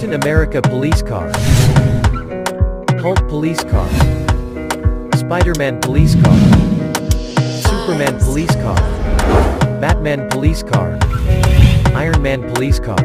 Captain America Police Car. Hulk Police Car. Spider-Man Police Car. Superman Police Car. Batman Police Car. Iron Man Police Car.